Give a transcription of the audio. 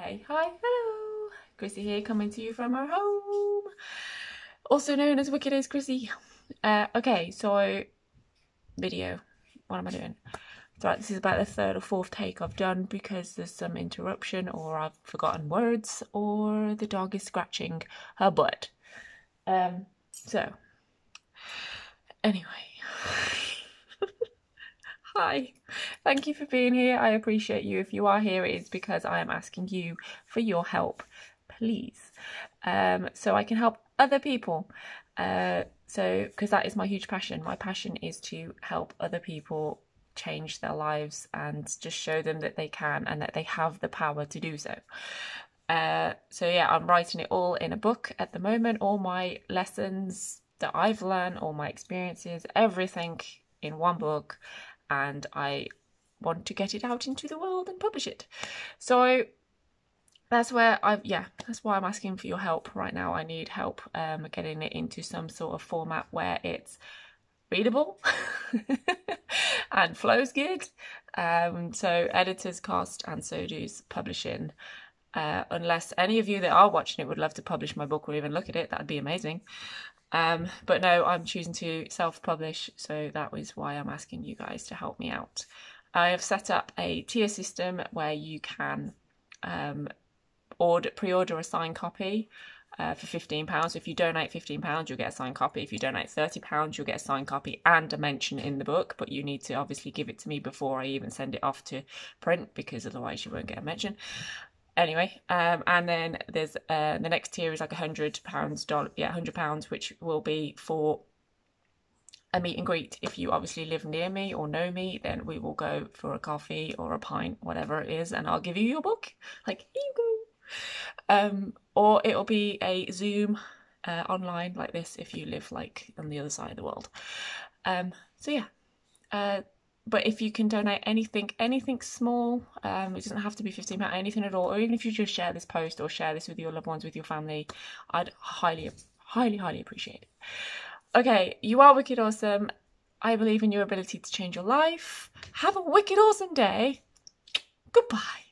Hey, hi, hello. Chrissy here coming to you from our home. Also known as Wicked Ace Chrissy. Uh, okay, so video. What am I doing? Right, this is about the third or fourth take I've done because there's some interruption or I've forgotten words or the dog is scratching her butt. Um, so, anyway. Hi, thank you for being here. I appreciate you. If you are here, it is because I am asking you for your help, please. Um, so I can help other people. Uh, so, because that is my huge passion. My passion is to help other people change their lives and just show them that they can and that they have the power to do so. Uh, so yeah, I'm writing it all in a book at the moment. All my lessons that I've learned, all my experiences, everything in one book and I want to get it out into the world and publish it. So that's where I've yeah, that's why I'm asking for your help right now. I need help um, getting it into some sort of format where it's readable and flows good. Um, so editors cost and so does publishing. Uh, unless any of you that are watching it would love to publish my book or even look at it, that'd be amazing. Um, but no, I'm choosing to self publish, so that was why I'm asking you guys to help me out. I have set up a tier system where you can um, order pre-order a signed copy uh, for £15. If you donate £15, you'll get a signed copy. If you donate £30, you'll get a signed copy and a mention in the book, but you need to obviously give it to me before I even send it off to print because otherwise you won't get a mention anyway um, and then there's uh, the next tier is like a hundred pounds yeah hundred pounds which will be for a meet and greet. If you obviously live near me or know me then we will go for a coffee or a pint whatever it is and i'll give you your book. Like here you go. Um, or it'll be a zoom uh, online like this if you live like on the other side of the world. Um, so yeah. Uh, but if you can donate anything, anything small, um, it doesn't have to be fifteen pound, anything at all, or even if you just share this post or share this with your loved ones, with your family, I'd highly, highly, highly appreciate it. Okay, you are wicked awesome. I believe in your ability to change your life. Have a wicked awesome day. Goodbye.